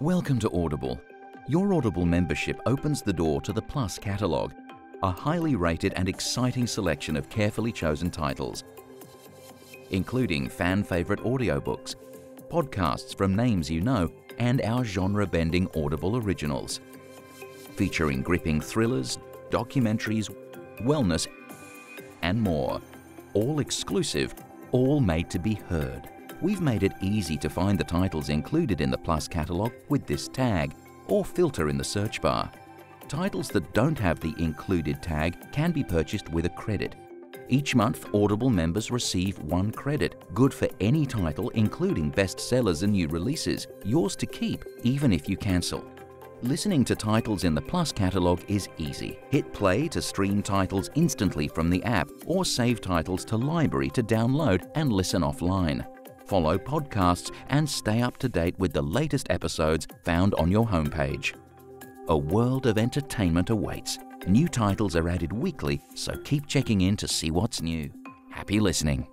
Welcome to Audible. Your Audible membership opens the door to the Plus catalogue, a highly rated and exciting selection of carefully chosen titles, including fan favourite audiobooks, podcasts from names you know, and our genre bending Audible originals. Featuring gripping thrillers, documentaries, wellness, and more. All exclusive, all made to be heard. We've made it easy to find the titles included in the Plus catalogue with this tag or filter in the search bar. Titles that don't have the included tag can be purchased with a credit. Each month, Audible members receive one credit, good for any title, including bestsellers and new releases, yours to keep even if you cancel. Listening to titles in the Plus catalogue is easy. Hit play to stream titles instantly from the app or save titles to library to download and listen offline follow podcasts, and stay up to date with the latest episodes found on your homepage. A world of entertainment awaits. New titles are added weekly, so keep checking in to see what's new. Happy listening.